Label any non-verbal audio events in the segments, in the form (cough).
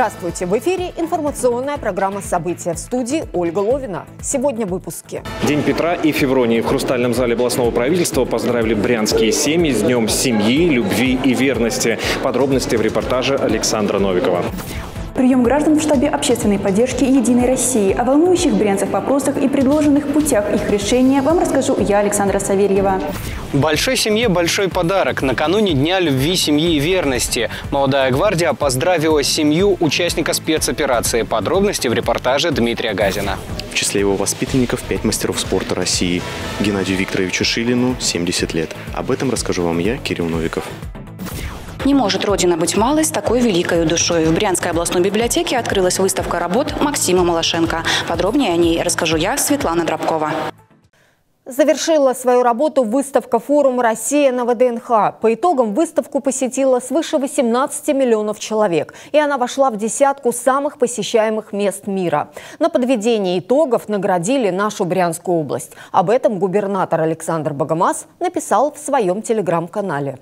Здравствуйте! В эфире информационная программа «События» в студии Ольга Ловина. Сегодня в выпуске. День Петра и Февронии в Хрустальном зале областного правительства поздравили брянские семьи с Днем семьи, любви и верности. Подробности в репортаже Александра Новикова. Прием граждан в штабе общественной поддержки «Единой России». О волнующих брянцах вопросах и предложенных путях их решения вам расскажу я, Александра Савельева. Большой семье большой подарок. Накануне Дня любви, семьи и верности. Молодая гвардия поздравила семью участника спецоперации. Подробности в репортаже Дмитрия Газина. В числе его воспитанников пять мастеров спорта России. Геннадию Викторовичу Шилину 70 лет. Об этом расскажу вам я, Кирилл Новиков. Не может Родина быть малой с такой великой душой. В Брянской областной библиотеке открылась выставка работ Максима Малашенко. Подробнее о ней расскажу я, Светлана Дробкова. Завершила свою работу выставка «Форум Россия» на ВДНХ. По итогам выставку посетило свыше 18 миллионов человек, и она вошла в десятку самых посещаемых мест мира. На подведение итогов наградили нашу Брянскую область. Об этом губернатор Александр Богомаз написал в своем телеграм-канале.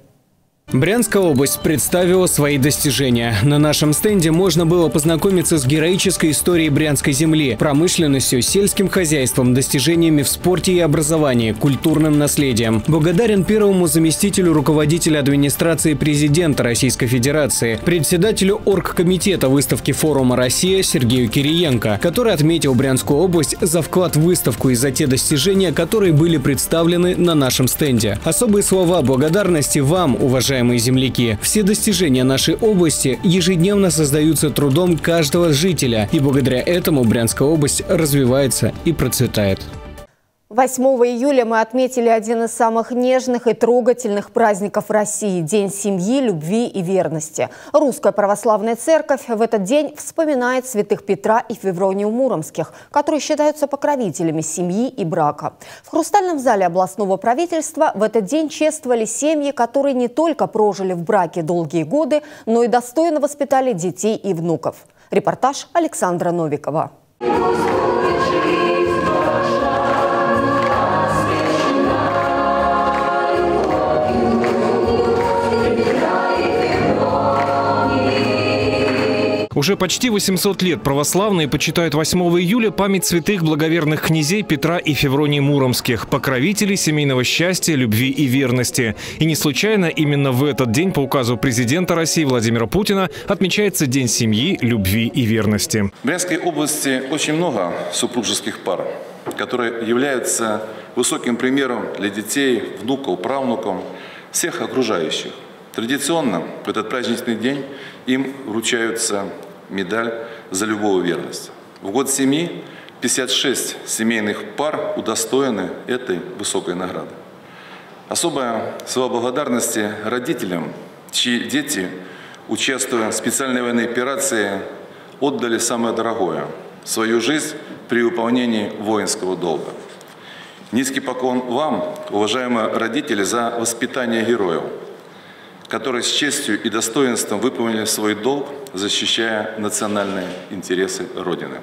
Брянская область представила свои достижения. На нашем стенде можно было познакомиться с героической историей Брянской земли, промышленностью, сельским хозяйством, достижениями в спорте и образовании, культурным наследием. Благодарен первому заместителю руководителя администрации президента Российской Федерации, председателю оргкомитета выставки форума «Россия» Сергею Кириенко, который отметил Брянскую область за вклад в выставку и за те достижения, которые были представлены на нашем стенде. Особые слова благодарности вам, уважаемые уважаемые земляки, все достижения нашей области ежедневно создаются трудом каждого жителя, и благодаря этому Брянская область развивается и процветает. 8 июля мы отметили один из самых нежных и трогательных праздников России – День семьи, любви и верности. Русская православная церковь в этот день вспоминает святых Петра и Февронию Муромских, которые считаются покровителями семьи и брака. В Хрустальном зале областного правительства в этот день чествовали семьи, которые не только прожили в браке долгие годы, но и достойно воспитали детей и внуков. Репортаж Александра Новикова. Уже почти 800 лет православные почитают 8 июля память святых благоверных князей Петра и Февронии Муромских, покровителей семейного счастья, любви и верности. И не случайно именно в этот день по указу президента России Владимира Путина отмечается День семьи, любви и верности. В Брянской области очень много супружеских пар, которые являются высоким примером для детей, внуков, правнуков, всех окружающих. Традиционно в этот праздничный день им вручаются медаль за любую верность. В год семьи 56 семейных пар удостоены этой высокой награды. Особая слова благодарности родителям, чьи дети, участвуя в специальной военной операции, отдали самое дорогое – свою жизнь при выполнении воинского долга. Низкий поклон вам, уважаемые родители, за воспитание героев – которые с честью и достоинством выполнили свой долг, защищая национальные интересы Родины.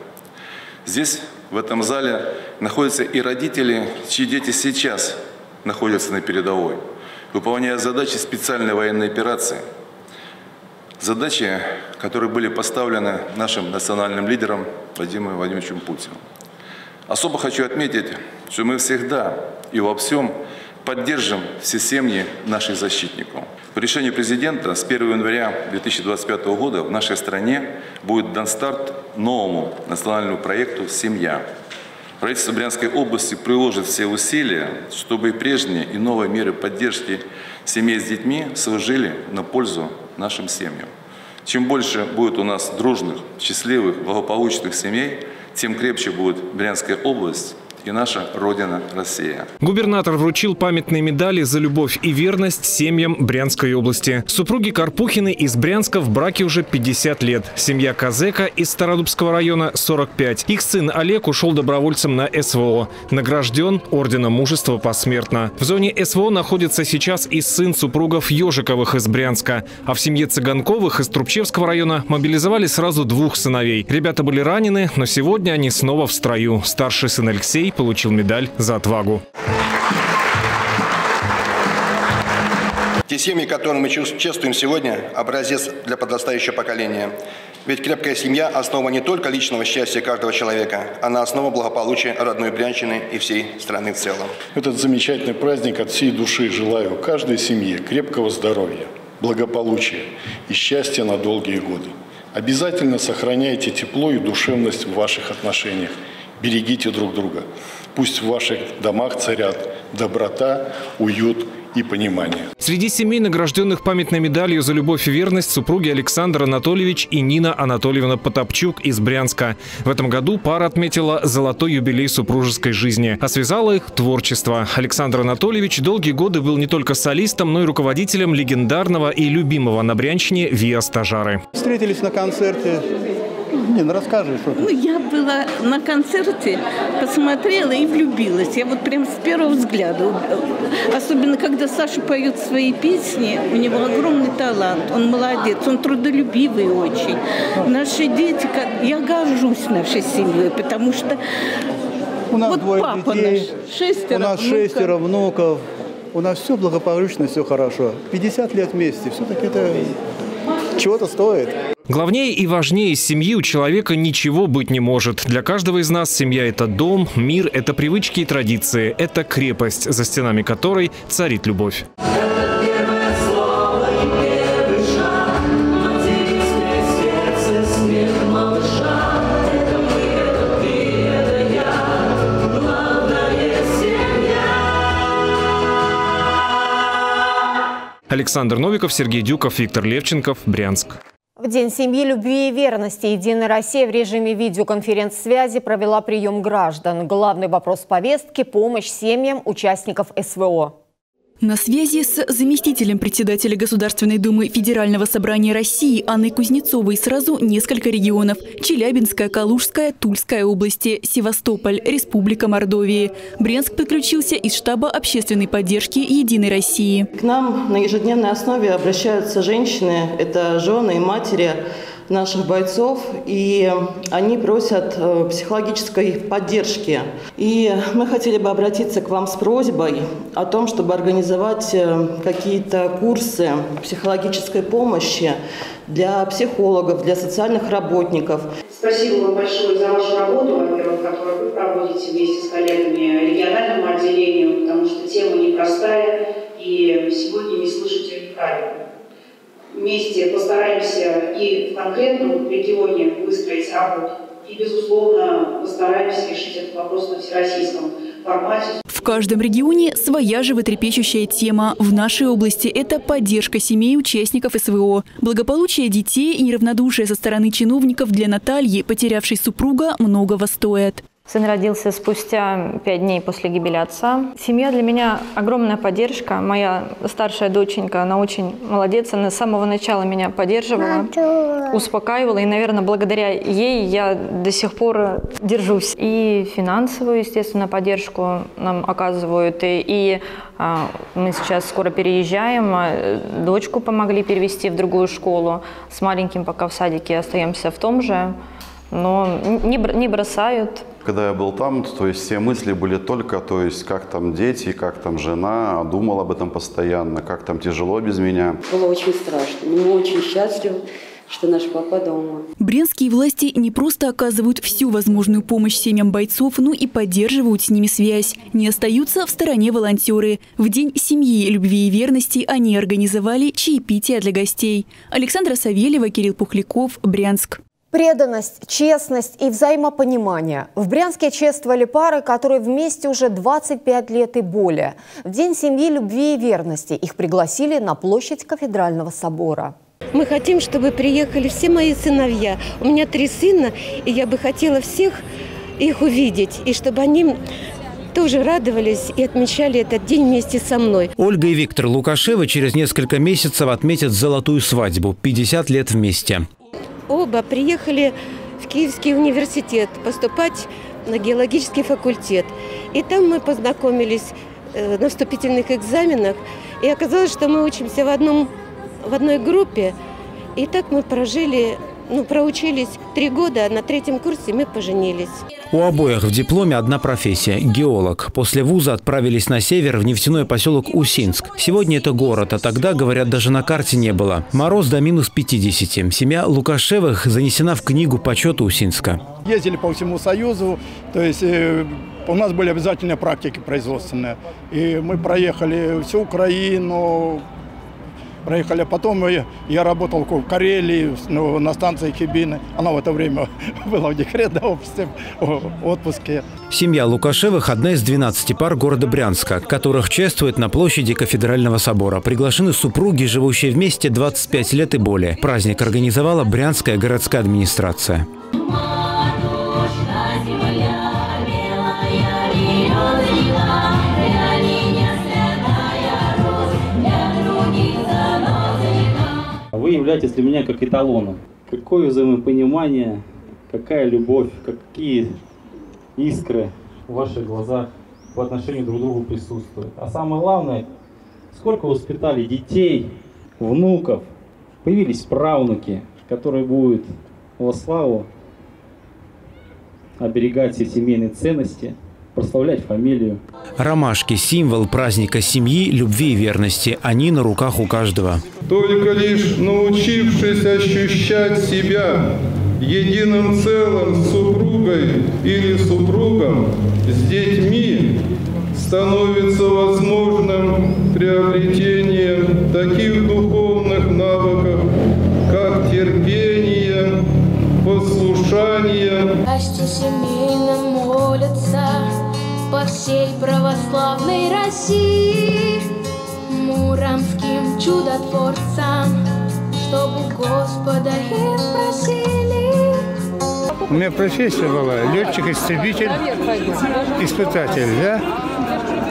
Здесь, в этом зале, находятся и родители, чьи дети сейчас находятся на передовой, выполняя задачи специальной военной операции. Задачи, которые были поставлены нашим национальным лидером Владимиром Владимировичем Путиным. Особо хочу отметить, что мы всегда и во всем поддержим все семьи наших защитников. По решению президента с 1 января 2025 года в нашей стране будет дан старт новому национальному проекту «Семья». Правительство Брянской области приложит все усилия, чтобы и прежние, и новые меры поддержки семей с детьми служили на пользу нашим семьям. Чем больше будет у нас дружных, счастливых, благополучных семей, тем крепче будет Брянская область и наша Родина Россия. Губернатор вручил памятные медали за любовь и верность семьям Брянской области. Супруги Карпухины из Брянска в браке уже 50 лет. Семья Казека из Стародубского района 45. Их сын Олег ушел добровольцем на СВО. Награжден орденом мужества посмертно. В зоне СВО находится сейчас и сын супругов Ежиковых из Брянска. А в семье Цыганковых из Трубчевского района мобилизовали сразу двух сыновей. Ребята были ранены, но сегодня они снова в строю. Старший сын Алексей получил медаль за отвагу. Те семьи, которые мы чествуем сегодня, образец для подрастающего поколения. Ведь крепкая семья – основа не только личного счастья каждого человека, она основа благополучия родной Брянщины и всей страны в целом. Этот замечательный праздник от всей души желаю каждой семье крепкого здоровья, благополучия и счастья на долгие годы. Обязательно сохраняйте тепло и душевность в ваших отношениях. Берегите друг друга. Пусть в ваших домах царят доброта, уют и понимание. Среди семей, награжденных памятной медалью за любовь и верность, супруги Александр Анатольевич и Нина Анатольевна Потапчук из Брянска. В этом году пара отметила золотой юбилей супружеской жизни, а связало их творчество. Александр Анатольевич долгие годы был не только солистом, но и руководителем легендарного и любимого на Брянщине «Виа Стажары». Встретились на концерте не, ну расскажи, что Ну, я была на концерте, посмотрела и влюбилась. Я вот прям с первого взгляда. Особенно, когда Саша поет свои песни, у него огромный талант, он молодец, он трудолюбивый очень. Наши дети, я горжусь нашей семьей, потому что у нас вот двое папа детей, наш, шестеро у нас внуков. шестеро внуков, у нас все благополучно, все хорошо. 50 лет вместе, все-таки это чего-то стоит. Главнее и важнее семьи у человека ничего быть не может. Для каждого из нас семья – это дом, мир – это привычки и традиции, это крепость, за стенами которой царит любовь. Александр Новиков, Сергей Дюков, Виктор Левченков, Брянск. В День семьи, любви и верности «Единая Россия» в режиме видеоконференц-связи провела прием граждан. Главный вопрос повестки – помощь семьям участников СВО. На связи с заместителем председателя Государственной Думы Федерального собрания России Анной Кузнецовой сразу несколько регионов – Челябинская, Калужская, Тульская области, Севастополь, Республика Мордовии. Брянск подключился из штаба общественной поддержки «Единой России». К нам на ежедневной основе обращаются женщины, это жены и матери наших бойцов, и они просят э, психологической поддержки. И мы хотели бы обратиться к вам с просьбой о том, чтобы организовать э, какие-то курсы психологической помощи для психологов, для социальных работников. Спасибо вам большое за вашу работу, во-первых, которую вы проводите вместе с коллегами регионального отделения, потому что тема непростая, и сегодня не слышать ее неправильно вместе постараемся и в конкретном регионе выстроить работу, и, безусловно, постараемся решить этот вопрос на всероссийском формате. В каждом регионе своя животрепещущая тема. В нашей области это поддержка семей участников СВО. Благополучие детей и неравнодушие со стороны чиновников для Натальи, потерявшей супруга, многого стоят. Сын родился спустя пять дней после гибели отца. Семья для меня огромная поддержка. Моя старшая доченька, она очень молодец. Она с самого начала меня поддерживала, успокаивала. И, наверное, благодаря ей я до сих пор держусь. И финансовую, естественно, поддержку нам оказывают. И, и а, мы сейчас скоро переезжаем. А, дочку помогли перевести в другую школу. С маленьким пока в садике остаемся в том же. Но не, не бросают. Когда я был там, то есть все мысли были только, то есть как там дети, как там жена, думал об этом постоянно, как там тяжело без меня. Было очень страшно, мы очень счастливы что наш папа дома. Брянские власти не просто оказывают всю возможную помощь семьям бойцов, но и поддерживают с ними связь. Не остаются в стороне волонтеры. В День семьи, любви и верности они организовали чаепитие для гостей. Александра Савельева, Кирилл Пухляков, Брянск. Преданность, честность и взаимопонимание. В Брянске чествовали пары, которые вместе уже 25 лет и более. В День семьи, любви и верности их пригласили на площадь Кафедрального собора. Мы хотим, чтобы приехали все мои сыновья. У меня три сына, и я бы хотела всех их увидеть, и чтобы они тоже радовались и отмечали этот день вместе со мной. Ольга и Виктор Лукашевы через несколько месяцев отметят золотую свадьбу – 50 лет вместе оба приехали в Киевский университет поступать на геологический факультет. И там мы познакомились э, на вступительных экзаменах. И оказалось, что мы учимся в, одном, в одной группе. И так мы прожили ну, проучились три года, а на третьем курсе мы поженились. У обоих в дипломе одна профессия – геолог. После вуза отправились на север в нефтяной поселок Усинск. Сегодня это город, а тогда, говорят, даже на карте не было. Мороз до минус 50. Семья Лукашевых занесена в книгу почета Усинска. Ездили по всему Союзу, то есть э, у нас были обязательные практики производственные. И мы проехали всю Украину, проехали. А потом я работал в Карелии ну, на станции Кибины. Она в это время (laughs) была в декретном отпуске. Семья Лукашевых – одна из 12 пар города Брянска, которых чествуют на площади Кафедрального собора. Приглашены супруги, живущие вместе 25 лет и более. Праздник организовала Брянская городская администрация. Являетесь для меня как эталоном. Какое взаимопонимание, какая любовь, какие искры в ваших глазах по отношению друг к другу присутствуют. А самое главное, сколько воспитали детей, внуков, появились правнуки, которые будут во славу оберегать все семейные ценности – прославлять фамилию. Ромашки – символ праздника семьи, любви и верности. Они на руках у каждого. Только лишь научившись ощущать себя единым целым с супругой или супругом, с детьми, становится возможным приобретение таких духовных навыков, как терпение, послушание. Молятся по всей православной России Муромским чудотворцам, чтобы Господа их просили. У меня профессия была летчик-истребитель, испытатель, да?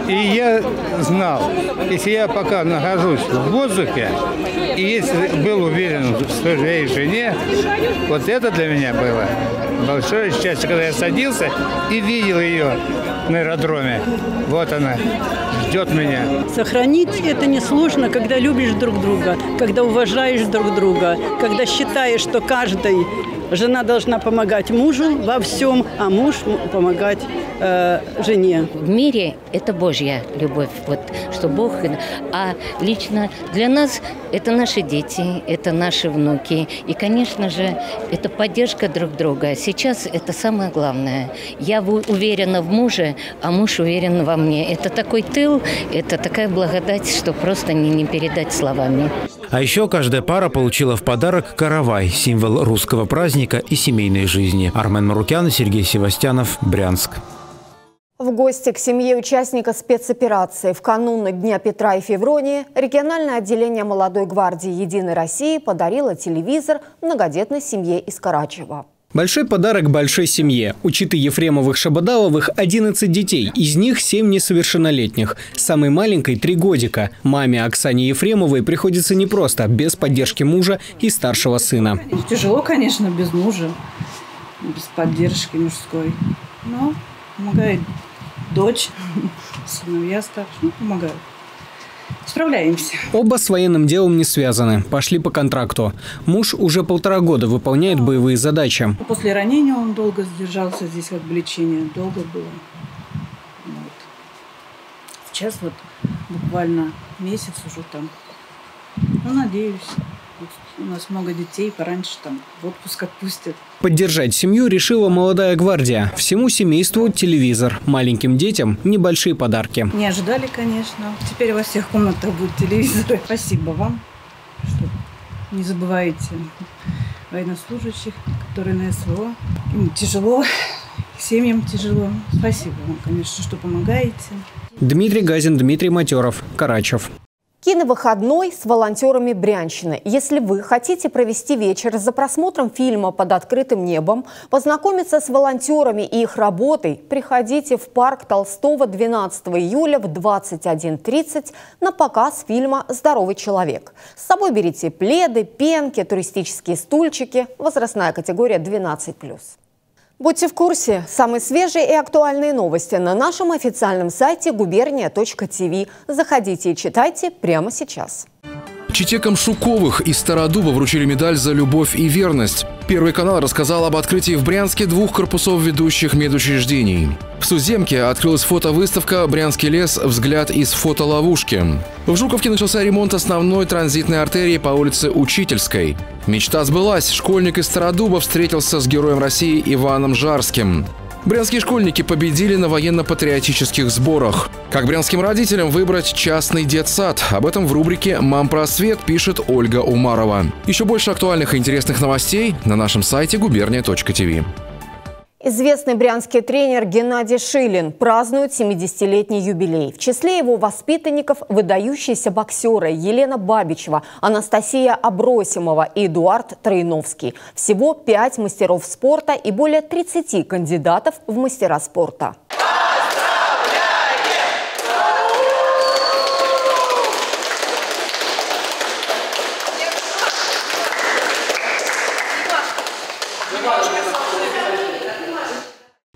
И я знал, если я пока нахожусь в воздухе, и если был уверен в своей жене, вот это для меня было большое счастье, когда я садился и видел ее на аэродроме. Вот она, ждет меня. Сохранить это несложно, когда любишь друг друга, когда уважаешь друг друга, когда считаешь, что каждый жена должна помогать мужу во всем, а муж помогать э, жене. В мире это Божья любовь, вот что Бог. А лично для нас это наши дети, это наши внуки. И, конечно же, это поддержка друг друга. Сейчас это самое главное. Я уверена в муже, а муж уверен во мне. Это такой тыл, это такая благодать, что просто не, не передать словами. А еще каждая пара получила в подарок каравай – символ русского праздника и семейной жизни. Армен Марукян и Сергей Севастьянов, Брянск. В гости к семье участника спецоперации в канун Дня Петра и Февронии региональное отделение молодой гвардии «Единой России» подарило телевизор многодетной семье из Карачева. Большой подарок большой семье. У читы Ефремовых-Шабадаловых 11 детей, из них 7 несовершеннолетних. Самой маленькой – 3 годика. Маме Оксане Ефремовой приходится непросто, без поддержки мужа и старшего сына. Тяжело, конечно, без мужа, без поддержки мужской. Но помогает дочь, (laughs) сыновья старшие, ну, помогают. Справляемся. Оба с военным делом не связаны. Пошли по контракту. Муж уже полтора года выполняет боевые задачи. После ранения он долго задержался здесь, как бы лечение. Долго было. Вот. Сейчас вот буквально месяц уже там. Ну, надеюсь. У нас много детей, пораньше там в отпуск отпустят. Поддержать семью решила молодая гвардия. Всему семейству телевизор, маленьким детям небольшие подарки. Не ожидали, конечно. Теперь во всех комнатах будут телевизоры. Спасибо вам, что не забываете военнослужащих, которые на СВО. Им тяжело, семьям тяжело. Спасибо вам, конечно, что помогаете. Дмитрий Газин, Дмитрий Матеров, Карачев. Киновыходной с волонтерами Брянщины. Если вы хотите провести вечер за просмотром фильма «Под открытым небом», познакомиться с волонтерами и их работой, приходите в парк Толстого 12 июля в 21.30 на показ фильма «Здоровый человек». С собой берите пледы, пенки, туристические стульчики, возрастная категория 12+. Будьте в курсе. Самые свежие и актуальные новости на нашем официальном сайте губерния.тв. Заходите и читайте прямо сейчас. Чите Шуковых из Стародуба вручили медаль за любовь и верность. Первый канал рассказал об открытии в Брянске двух корпусов ведущих медучреждений. В Суземке открылась фотовыставка «Брянский лес. Взгляд из фотоловушки». В Жуковке начался ремонт основной транзитной артерии по улице Учительской. Мечта сбылась. Школьник из Стародуба встретился с героем России Иваном Жарским. Брянские школьники победили на военно-патриотических сборах. Как брянским родителям выбрать частный детсад? Об этом в рубрике «Мам просвет» пишет Ольга Умарова. Еще больше актуальных и интересных новостей на нашем сайте губерния.тв. Известный брянский тренер Геннадий Шилин празднует 70-летний юбилей. В числе его воспитанников выдающиеся боксеры Елена Бабичева, Анастасия Абросимова и Эдуард Троиновский. Всего пять мастеров спорта и более 30 кандидатов в мастера спорта.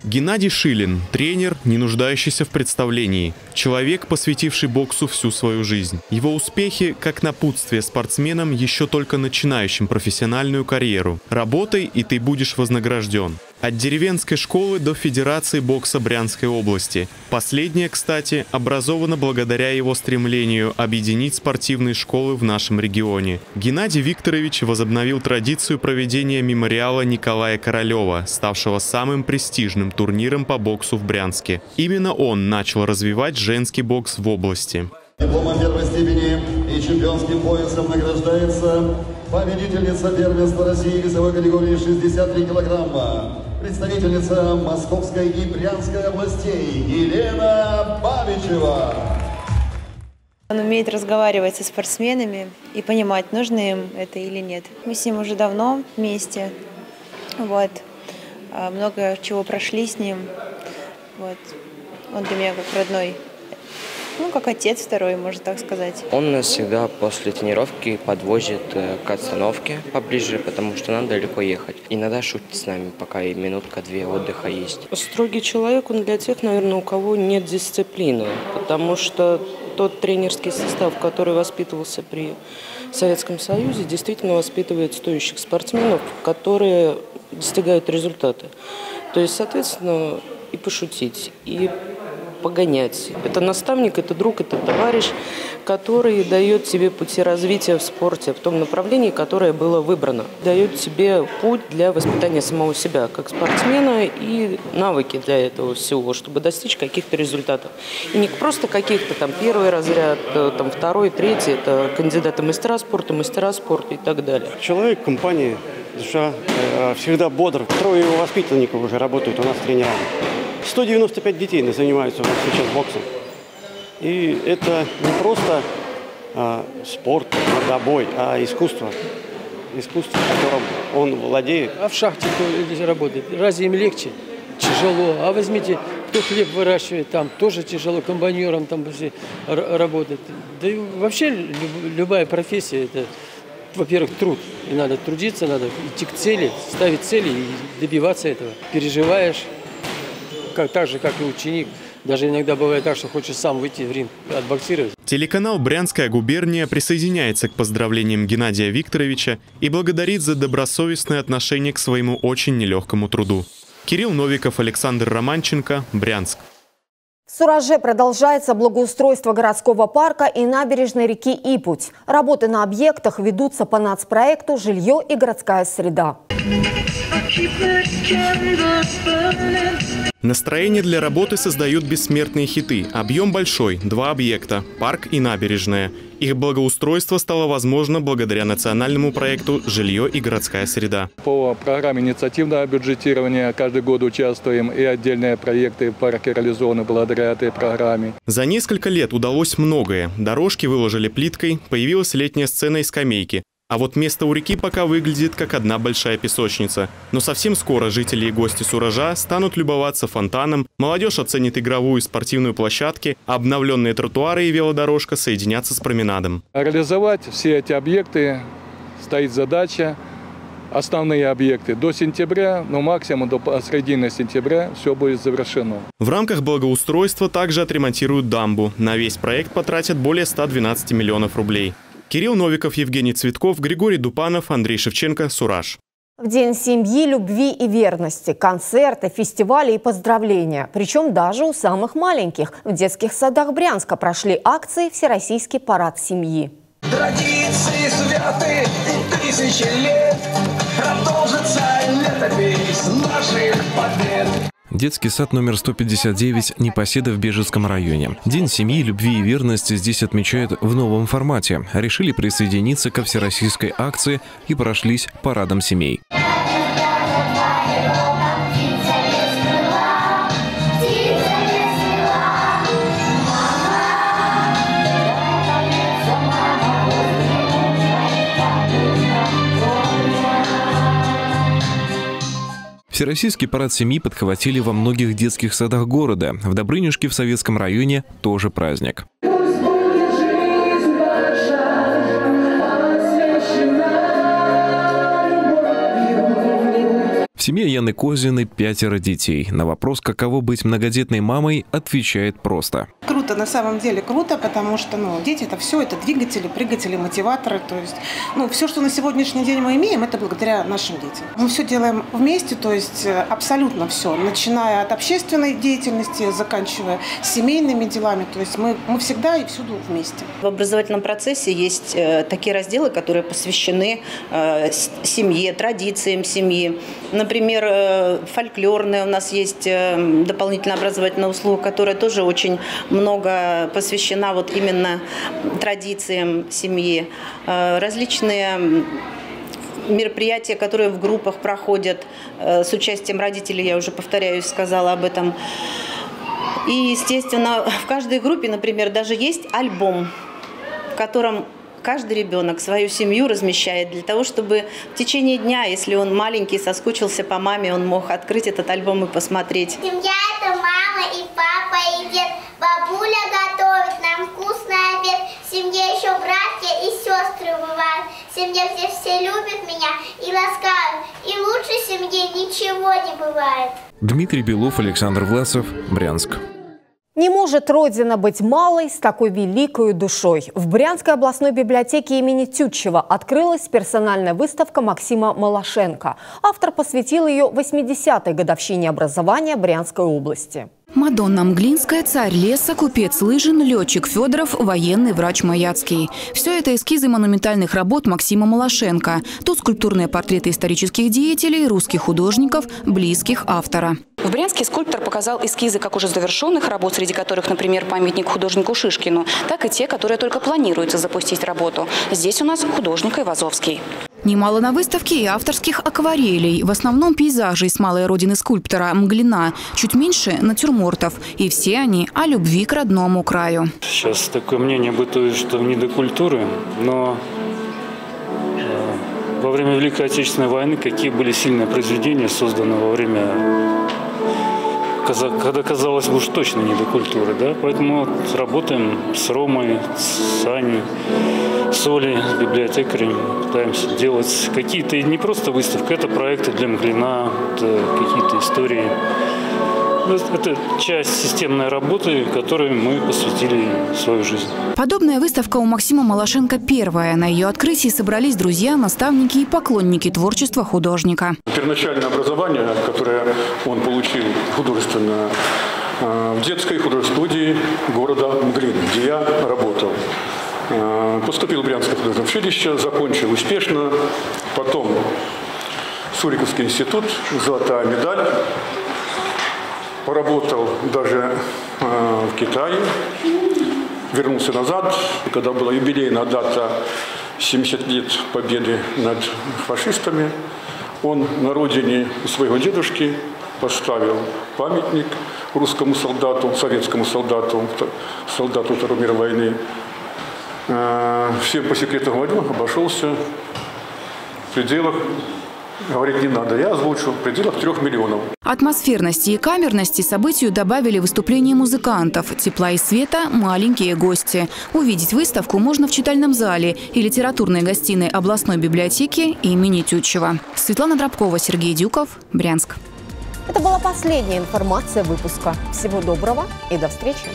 Геннадий Шилин – тренер, не нуждающийся в представлении. Человек, посвятивший боксу всю свою жизнь. Его успехи – как напутствие спортсменам, еще только начинающим профессиональную карьеру. Работай, и ты будешь вознагражден. От деревенской школы до Федерации бокса Брянской области. Последняя, кстати, образована благодаря его стремлению объединить спортивные школы в нашем регионе. Геннадий Викторович возобновил традицию проведения мемориала Николая Королева, ставшего самым престижным турниром по боксу в Брянске. Именно он начал развивать женский бокс в области. Дипломом первой степени и чемпионским поясом награждается победительница первенства России весовой категории 63 килограмма, представительница Московской и Брянской областей Елена Бабичева. Он умеет разговаривать со спортсменами и понимать, нужно им это или нет. Мы с ним уже давно вместе. Вот. А, много чего прошли с ним. Вот. Он для меня как родной ну, как отец второй, можно так сказать. Он нас всегда после тренировки подвозит э, к остановке поближе, потому что нам далеко ехать. Иногда шутит с нами, пока и минутка-две отдыха есть. Строгий человек, он для тех, наверное, у кого нет дисциплины, потому что тот тренерский состав, который воспитывался при Советском Союзе, действительно воспитывает стоящих спортсменов, которые достигают результата. То есть, соответственно, и пошутить, и погонять. Это наставник, это друг, это товарищ, который дает тебе пути развития в спорте, в том направлении, которое было выбрано. Дает тебе путь для воспитания самого себя, как спортсмена, и навыки для этого всего, чтобы достичь каких-то результатов. И не просто каких-то там первый разряд, э, там второй, третий, это кандидаты мастера спорта, мастера спорта и так далее. Человек компании душа э, всегда бодр. Трое его воспитанников уже работают у нас тренерами. 195 детей занимаются сейчас боксом. И это не просто а, спорт, мордобой, а искусство. Искусство, которым он владеет. А в шахте кто работает? Разве им легче? Тяжело. А возьмите, кто хлеб выращивает, там тоже тяжело, комбайнером там работает. Да и вообще любая профессия это во-первых, труд. И надо трудиться, надо идти к цели, ставить цели и добиваться этого. Переживаешь, как, так же, как и ученик. Даже иногда бывает так, что хочешь сам выйти в ринг, отбоксировать. Телеканал «Брянская губерния» присоединяется к поздравлениям Геннадия Викторовича и благодарит за добросовестное отношение к своему очень нелегкому труду. Кирилл Новиков, Александр Романченко, Брянск. В Сураже продолжается благоустройство городского парка и набережной реки Ипуть. Работы на объектах ведутся по нацпроекту «Жилье и городская среда». Настроение для работы создают бессмертные хиты. Объем большой, два объекта – парк и набережная. Их благоустройство стало возможно благодаря национальному проекту «Жилье и городская среда». По программе инициативного бюджетирования каждый год участвуем, и отдельные проекты парки реализованы благодаря этой программе. За несколько лет удалось многое. Дорожки выложили плиткой, появилась летняя сцена и скамейки. А вот место у реки пока выглядит как одна большая песочница. Но совсем скоро жители и гости Суража станут любоваться фонтаном, молодежь оценит игровую и спортивную площадки, а обновленные тротуары и велодорожка соединятся с променадом. Реализовать все эти объекты стоит задача основные объекты до сентября, но максимум до середины сентября все будет завершено. В рамках благоустройства также отремонтируют дамбу. На весь проект потратят более 112 миллионов рублей. Кирилл Новиков, Евгений Цветков, Григорий Дупанов, Андрей Шевченко, Сураж. В День семьи, любви и верности. Концерты, фестивали и поздравления. Причем даже у самых маленьких. В детских садах Брянска прошли акции «Всероссийский парад семьи». Традиции святы тысячи лет Продолжится летопись наших побед Детский сад номер 159 «Непоседа» в Бежецком районе. День семьи, любви и верности здесь отмечают в новом формате. Решили присоединиться ко всероссийской акции и прошлись парадом семей. Всероссийский парад семьи подхватили во многих детских садах города. В Добрынюшке в Советском районе тоже праздник. В семье Яны Козиной пятеро детей. На вопрос, каково быть многодетной мамой, отвечает просто круто, на самом деле круто, потому что ну, дети это все, это двигатели, прыгатели, мотиваторы. То есть ну, все, что на сегодняшний день мы имеем, это благодаря нашим детям. Мы все делаем вместе, то есть э, абсолютно все, начиная от общественной деятельности, заканчивая семейными делами. То есть мы, мы всегда и всюду вместе. В образовательном процессе есть э, такие разделы, которые посвящены э, семье, традициям семьи. Например, фольклорная у нас есть дополнительная образовательная услуга, которая тоже очень много посвящена вот именно традициям семьи. Э, различные мероприятия, которые в группах проходят э, с участием родителей, я уже повторяюсь, сказала об этом. И, естественно, в каждой группе, например, даже есть альбом, в котором каждый ребенок свою семью размещает для того, чтобы в течение дня, если он маленький, соскучился по маме, он мог открыть этот альбом и посмотреть. Семья – это папа и дед. Бабуля готовит нам вкусный обед. В семье еще братья и сестры бывают. В семье все все любят меня и ласкают. И лучше семьи ничего не бывает. Дмитрий Белов, Александр Власов, Брянск. Не может Родина быть малой с такой великой душой. В Брянской областной библиотеке имени Тютчева открылась персональная выставка Максима Малашенко. Автор посвятил ее 80-й годовщине образования Брянской области. Мадонна Мглинская, царь леса, купец Лыжин, летчик Федоров, военный врач Маяцкий. Все это эскизы монументальных работ Максима Малашенко. Тут скульптурные портреты исторических деятелей, русских художников, близких автора. В Брянске скульптор показал эскизы как уже завершенных работ, среди которых, например, памятник художнику Шишкину, так и те, которые только планируется запустить работу. Здесь у нас художник Ивазовский. Немало на выставке и авторских акварелей. В основном пейзажи с малой родины скульптора Мглина. Чуть меньше натюрмортов. И все они о любви к родному краю. Сейчас такое мнение бытует, что не до культуры, но э, во время Великой Отечественной войны какие были сильные произведения созданы во время когда казалось бы уж точно не до культуры, да, поэтому вот работаем с Ромой, с Аней, с Олей, с библиотекарем, пытаемся делать какие-то, не просто выставки, это проекты для Мглина, какие-то истории. Ну, это часть системной работы, которой мы посвятили свою жизнь. Подобная выставка у Максима Малашенко первая. На ее открытии собрались друзья, наставники и поклонники творчества художника. Первоначальное образование, которое он получил художественно э, в детской художественной студии города Мглин, где я работал. Э, поступил в Брянское художественное училище, закончил успешно. Потом Суриковский институт, золотая медаль поработал даже э, в Китае, вернулся назад, когда была юбилейная дата 70 лет победы над фашистами. Он на родине у своего дедушки поставил памятник русскому солдату, советскому солдату, солдату Второй мировой войны. Э, всем по секрету говорю, обошелся в пределах говорить не надо. Я озвучу в пределах трех миллионов. Атмосферности и камерности событию добавили выступления музыкантов. Тепла и света – маленькие гости. Увидеть выставку можно в читальном зале и литературной гостиной областной библиотеки имени Тютчева. Светлана Дробкова, Сергей Дюков, Брянск. Это была последняя информация выпуска. Всего доброго и до встречи.